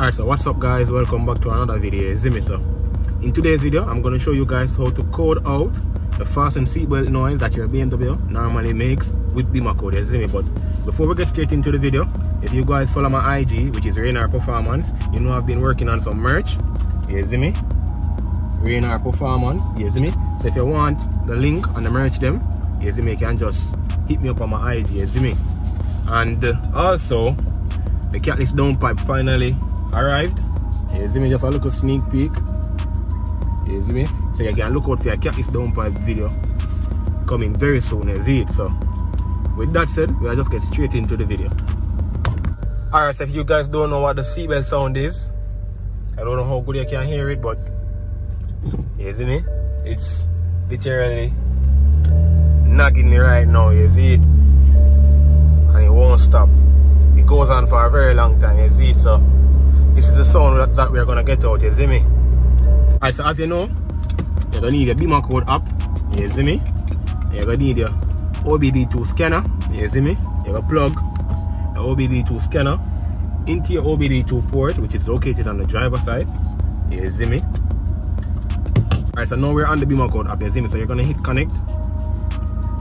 Alright, so what's up guys? Welcome back to another video, Zimmy so. In today's video, I'm going to show you guys how to code out the fasten seatbelt noise that your BMW normally makes with BimmerCode, Zimmy. But before we get straight into the video, if you guys follow my IG, which is Raynor Performance, you know I've been working on some merch, you see me? Performance, you me? So if you want the link on the merch them, you me, you can just hit me up on my IG, you? And uh, also, the catalyst downpipe finally arrived. You see me, just a little sneak peek. You see me? So you can look out for your catalyst downpipe video coming very soon, you see it? So, with that said, we'll just get straight into the video. Alright, so if you guys don't know what the seatbelt sound is, I don't know how good you can hear it, but you see me? It's literally nagging me right now, you see it? And it won't stop. It goes on for a very long time, you see it? So this is the sound that, that we're gonna get out, you see me? Alright, so as you know, you're gonna need your BimmerCode app, you see me? You're gonna need your OBD2 scanner, you see me? You're gonna plug the OBD2 scanner into your OBD2 port, which is located on the driver side, you see me? Alright, so now we're on the BimmerCode app, you see me? So you're gonna hit connect,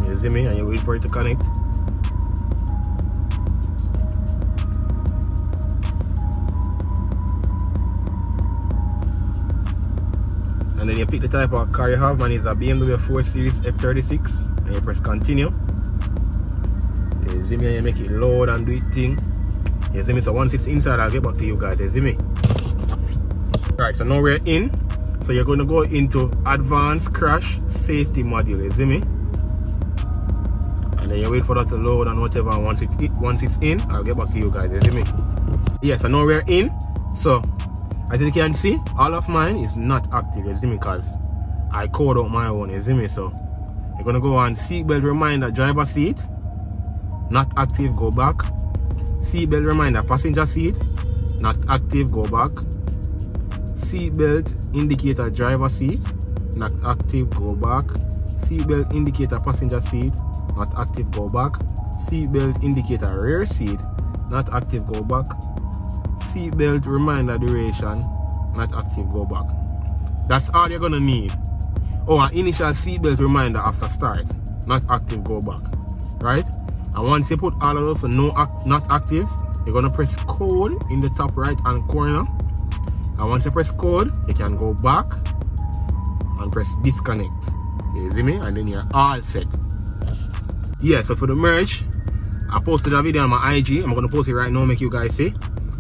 you see me? And you wait for it to connect. Then you pick the type of car you have. And it's a BMW 4 Series F36 and you press continue. You see me and you make it load and do it thing. You see me? So once it's inside I'll get back to you guys. You see me? Right so now we're in. So you're going to go into advanced crash safety module. You see me? And then you wait for that to load and whatever. And once it once it's in I'll get back to you guys. You see me? Yes yeah, so now we're in. So as you can see all of mine is not active you see me because i code out my own you see me so you're gonna go on seatbelt reminder driver seat not active go back. Seatbelt reminder passenger seat not active go back. Seatbelt indicator driver seat not active go back. Seatbelt indicator passenger seat not active go back. Seatbelt indicator rear seat not active go back seatbelt reminder duration not active go back. That's all you're gonna need. Oh an initial seatbelt reminder after start not active go back. Right? And once you put all of those no act not active you're gonna press code in the top right hand corner. And once you press code you can go back and press disconnect. You see me? And then you're all set. Yeah so for the merge i posted a video on my ig i'm gonna post it right now make you guys see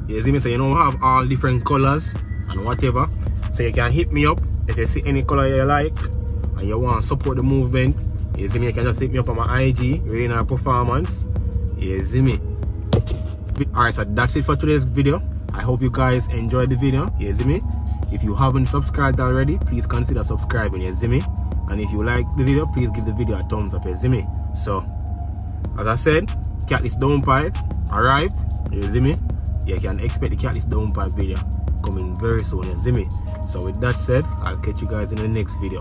you see me so you know have all different colors and whatever. So you can hit me up if you see any color you like and you want to support the movement. You see me you can just hit me up on my ig Raynor performance. You see me all right so that's it for today's video. I hope you guys enjoyed the video. You see me if you haven't subscribed already please consider subscribing. You see me and if you like the video please give the video a thumbs up. You see me so as i said catalyst downpipe arrived. You see me you can expect the catalyst downpipe video coming very soon you see me? So with that said i'll catch you guys in the next video